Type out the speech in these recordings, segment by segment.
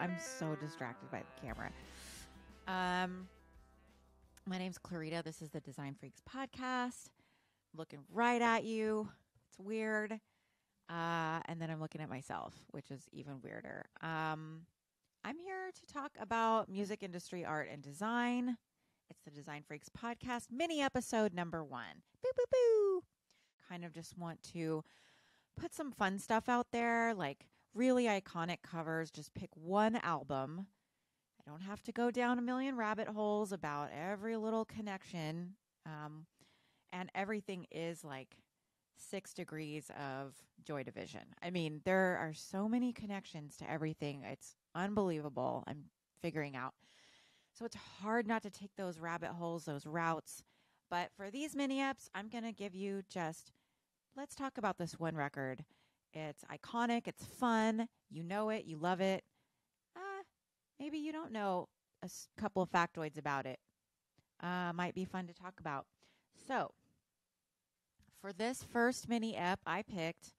I'm so distracted by the camera. Um, my name's Clarita. This is the Design Freaks podcast. I'm looking right at you. It's weird. Uh, and then I'm looking at myself, which is even weirder. Um, I'm here to talk about music industry, art, and design. It's the Design Freaks podcast, mini episode number one. Boo, boo, boo. Kind of just want to put some fun stuff out there, like really iconic covers. Just pick one album. I don't have to go down a million rabbit holes about every little connection. Um, and everything is like six degrees of Joy Division. I mean, there are so many connections to everything. It's unbelievable. I'm figuring out. So it's hard not to take those rabbit holes, those routes. But for these mini eps, I'm going to give you just let's talk about this one record. It's iconic, it's fun, you know it, you love it. Uh, maybe you don't know a s- couple of factoids about it. Uh, might be fun to talk about. So, for this first mini ep, I picked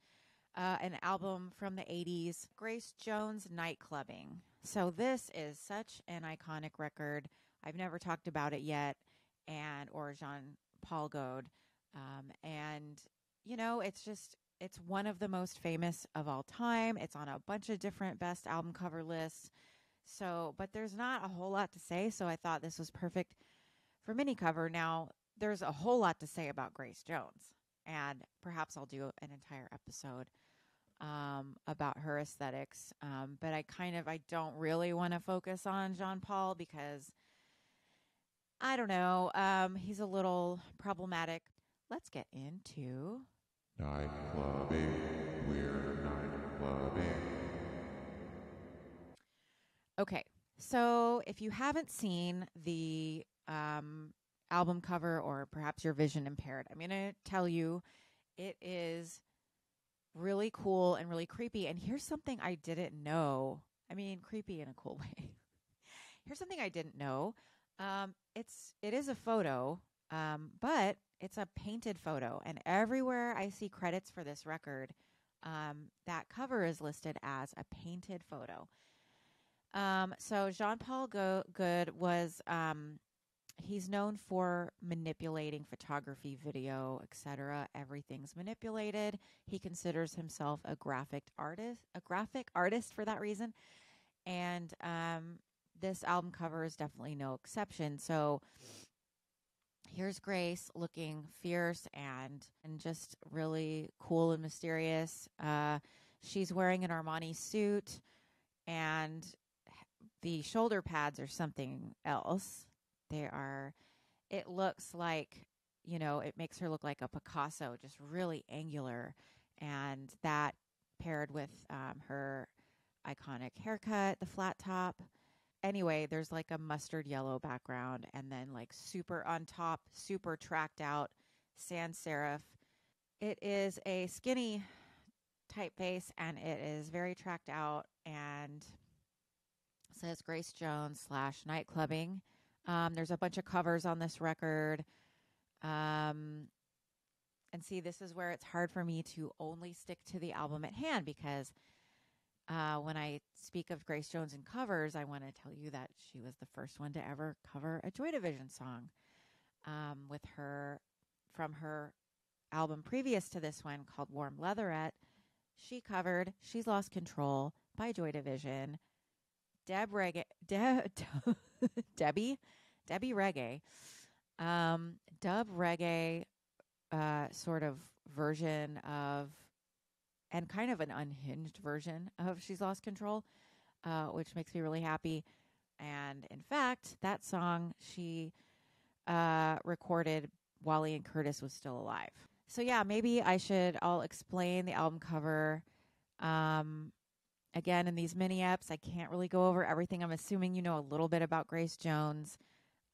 uh, an album from the 80s, Grace Jones Nightclubbing. So, this is such an iconic record. I've never talked about it yet, and or Jean Paul Goude. Um, and, you know, it's just, it's one of the most famous of all time. It's on a bunch of different best album cover lists. So, but there's not a whole lot to say. So, I thought this was perfect for mini cover. Now, there's a whole lot to say about Grace Jones, and perhaps I'll do an entire episode um, about her aesthetics. Um, but I kind of I don't really want to focus on Jean Paul because I don't know. Um, he's a little problematic. Let's get into We're. Okay. So if you haven't seen the um, album cover or perhaps you're vision impaired, I'm going to tell you it is really cool and really creepy. And here's something I didn't know. I mean, creepy in a cool way. here's something I didn't know. Um, it's it is a photo, um, but it's a painted photo. And everywhere I see credits for this record, um, that cover is listed as a painted photo. Um, so Jean Paul Go- Goude was um, he's known for manipulating photography, video, etc. Everything's manipulated. He considers himself a graphic artist, a graphic artist for that reason. And um, this album cover is definitely no exception. So here's Grace looking fierce and and just really cool and mysterious. Uh, she's wearing an Armani suit and the shoulder pads are something else. They are, it looks like, you know, it makes her look like a Picasso, just really angular. And that paired with um, her iconic haircut, the flat top. Anyway, there's like a mustard yellow background and then like super on top, super tracked out sans serif. It is a skinny typeface and it is very tracked out and says Grace Jones slash nightclubbing. Um, there's a bunch of covers on this record. Um, and see, this is where it's hard for me to only stick to the album at hand because uh, when I speak of Grace Jones and covers, I want to tell you that she was the first one to ever cover a Joy Division song um, with her from her album previous to this one called Warm Leatherette. She covered She's Lost Control by Joy Division. Deb Reggae, De- Debbie, Debbie Reggae, um, dub reggae, uh, sort of version of, and kind of an unhinged version of She's Lost Control, uh, which makes me really happy. And in fact, that song she uh, recorded while Ian Curtis was still alive. So yeah, maybe I should. I'll explain the album cover. Um, again in these mini eps i can't really go over everything i'm assuming you know a little bit about grace jones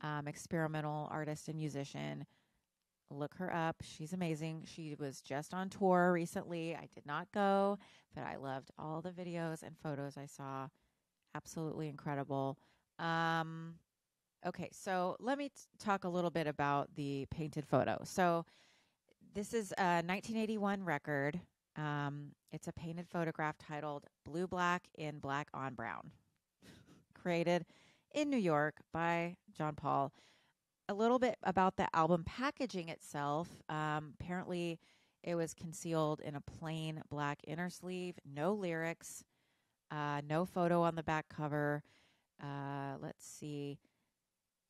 um, experimental artist and musician look her up. She's amazing. She was just on tour recently. I did not go but i loved all the videos and photos i saw. Absolutely incredible. Um, okay so let me t- talk a little bit about the painted photo. So this is a 1981 record. Um, it's a painted photograph titled Blue Black in Black on Brown. created in New York by John Paul. A little bit about the album packaging itself. Um, apparently, it was concealed in a plain black inner sleeve, no lyrics, uh, no photo on the back cover. Uh, let's see.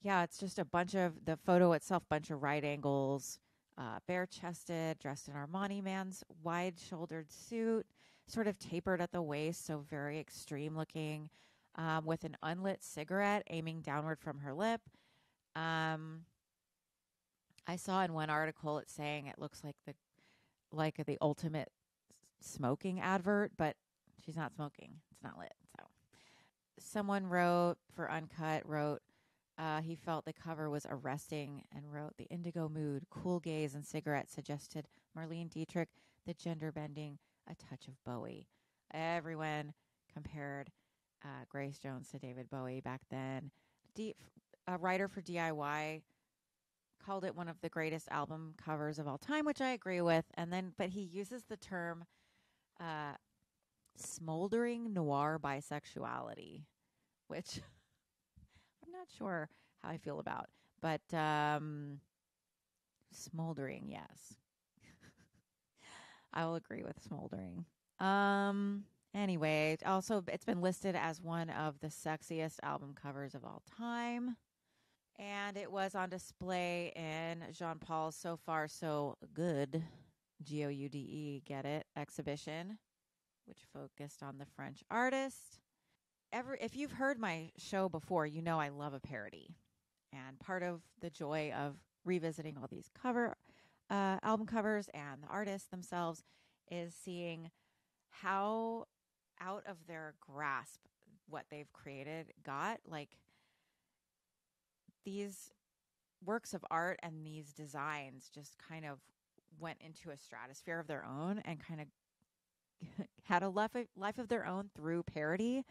Yeah, it's just a bunch of the photo itself, bunch of right angles, uh, bare chested, dressed in Armani man's wide shouldered suit, sort of tapered at the waist, so very extreme looking, um, with an unlit cigarette aiming downward from her lip. Um, I saw in one article it's saying it looks like the like the ultimate smoking advert, but she's not smoking. It's not lit. So someone wrote for Uncut wrote uh, he felt the cover was arresting and wrote the indigo mood, cool gaze, and cigarette suggested Marlene Dietrich, the gender bending, a touch of Bowie. Everyone compared uh, Grace Jones to David Bowie back then. D- a writer for DIY called it one of the greatest album covers of all time, which I agree with. And then, but he uses the term uh, smoldering noir bisexuality, which I'm not sure how I feel about. But um, smoldering, yes. I will agree with smoldering. Um, anyway, also it's been listed as one of the sexiest album covers of all time and it was on display in Jean Paul's So Far So Goude, G O U D E, get it, exhibition, which focused on the French artist. Every, if you've heard my show before, you know I love a parody. And part of the joy of revisiting all these cover uh, album covers and the artists themselves is seeing how out of their grasp what they've created got. Like these works of art and these designs just kind of went into a stratosphere of their own and kind of had a life of, life of their own through parody.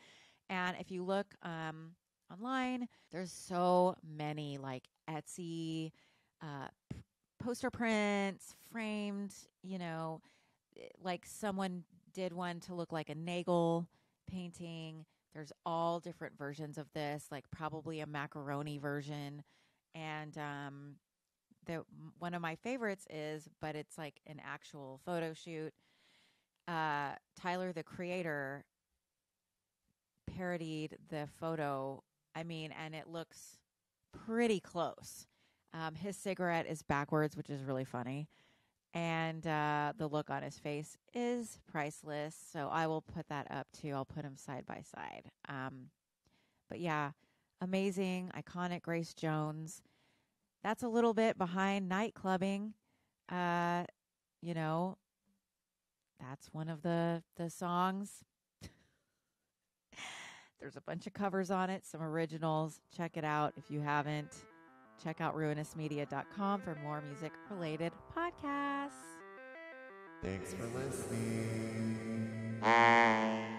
And if you look um, online, there's so many like Etsy uh, p- poster prints, framed, you know, eh, like someone did one to look like a Nagel painting. There's all different versions of this, like probably a macaroni version. And um, the one of my favorites is, but it's like an actual photo shoot. Uh, Tyler, the creator, parodied the photo. I mean, and it looks pretty close. Um, his cigarette is backwards, which is really funny and uh, the look on his face is priceless. So I will put that up too. I'll put them side by side. Um, but yeah, amazing, iconic Grace Jones. That's a little bit behind night clubbing. Uh, you know, that's one of the the songs. There's a bunch of covers on it, some originals. Check it out if you haven't. Check out ruinousmedia.com for more music related podcasts. Thanks for listening.